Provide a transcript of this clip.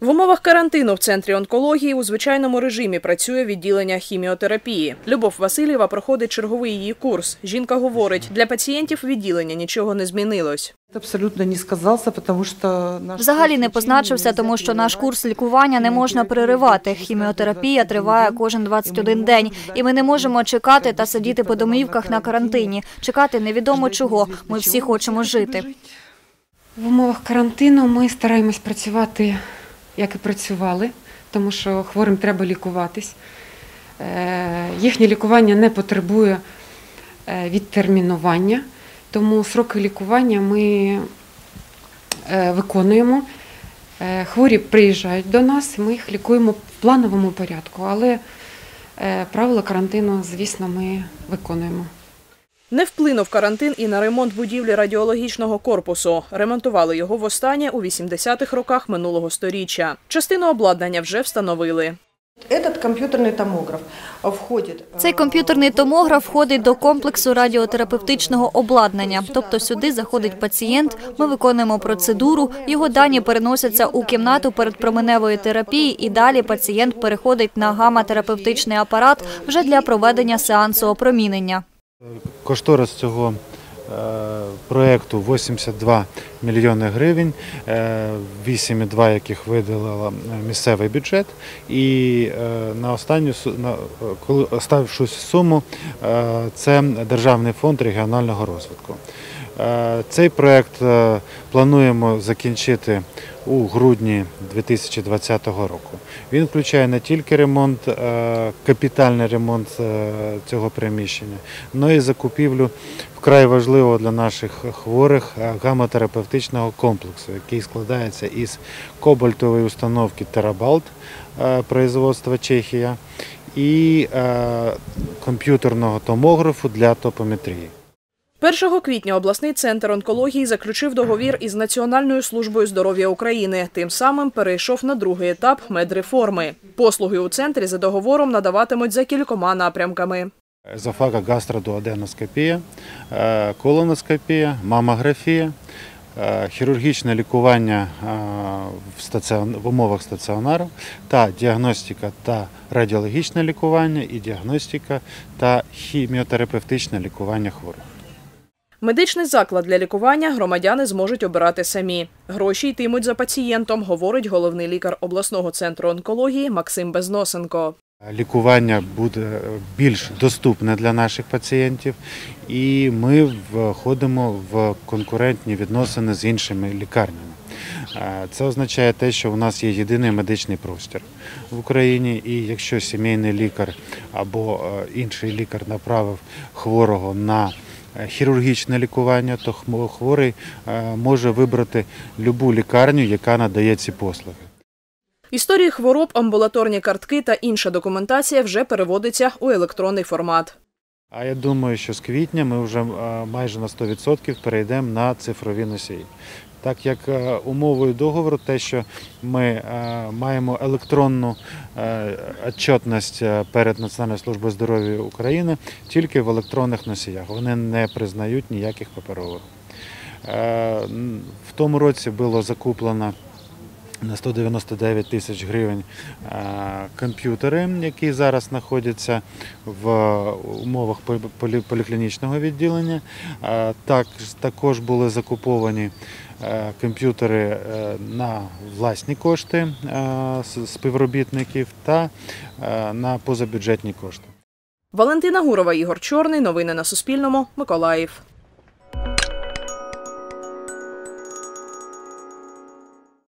В умовах карантину в центрі онкології у звичайному режимі працює відділення хіміотерапії. Любов Васильєва проходить черговий її курс. Жінка говорить, для пацієнтів відділення нічого не змінилось. Абсолютно не сказався, тому що наш Взагалі не позначився, тому що наш курс лікування не можна переривати. Хіміотерапія триває кожен 21 день, і ми не можемо чекати та сидіти по домівках на карантині. Чекати невідомо чого. Ми всі хочемо жити. В умовах карантину ми стараємось працювати, як і працювали, тому що хворим треба лікуватись. Е, Їхнє лікування не потребує е, відтермінування, тому сроки лікування ми е, виконуємо. Хворі приїжджають до нас, ми їх лікуємо в плановому порядку, але правила карантину, звісно, ми виконуємо. Не вплинув карантин і на ремонт будівлі радіологічного корпусу. Ремонтували його востаннє у 80-х роках минулого сторіччя. Частину обладнання вже встановили. Входить... Цей комп'ютерний томограф входить до комплексу радіотерапевтичного обладнання. Тобто сюди заходить пацієнт, ми виконуємо процедуру, його дані переносяться у кімнату передпроменевої терапії, і далі пацієнт переходить на гамма-терапевтичний апарат вже для проведення сеансу опромінення. Кошторис цього е, проєкту 82 мільйони гривень, е, 8,2 яких виділила місцевий бюджет. І е, на останню е, коли оставшуюся суму е, це Державний фонд регіонального розвитку. Е, Цей проєкт е, плануємо закінчити у грудні 2020 року. Він включає не тільки ремонт, е, капітальний ремонт цього приміщення, але й закупівлю вкрай важливого для наших хворих гаматерапевтичного комплексу, який складається із кобальтової установки Терабалт производства Чехія і комп'ютерного томографу для топометрії. 1 квітня обласний центр онкології заключив договір із Національною службою здоров'я України. Тим самим перейшов на другий етап медреформи. Послуги у центрі за договором надаватимуть за кількома напрямками. Езофага гастродуоденоскопія, е, колоноскопія, мамографія, е, хірургічне лікування е, в умовах стаціонару та діагностика та радіологічне лікування і діагностика та хіміотерапевтичне лікування хворих. Медичний заклад для лікування громадяни зможуть обирати самі. Гроші йтимуть за пацієнтом, говорить головний лікар обласного центру онкології Максим Безносенко. Лікування буде більш доступне для наших пацієнтів, і ми входимо в конкурентні відносини з іншими лікарнями. Це означає те, що у нас є єдиний медичний простір в Україні, і якщо сімейний лікар або е, інший лікар направив хворого на хірургічне лікування, то хворий е, може вибрати любу лікарню, яка надає ці послуги. Історії хвороб, амбулаторні картки та інша документація вже переводиться у електронний формат. А я думаю, що з квітня ми вже майже на 100% перейдемо на цифрові носії. Так як е, умовою договору, те, що ми е, маємо електронну е, отчетність перед Національною службою здоров'я України тільки в електронних носіях. Вони не признають ніяких паперових. В тому році було закуплено на 199 тисяч гривень е, комп'ютери, які зараз знаходяться в умовах полі- полі- поліклінічного відділення. Е, Так, також були закуповані е, комп'ютери на власні кошти співробітників та на позабюджетні кошти. Валентина Гурова, Ігор Чорний. Новини на Суспільному. Миколаїв.